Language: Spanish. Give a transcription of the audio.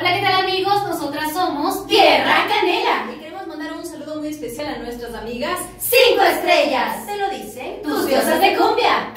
Hola, ¿qué tal amigos? Nosotras somos Tierra Canela. Y queremos mandar un saludo muy especial a nuestras amigas Cinco estrellas. Se lo dicen Tus diosas de cumbia.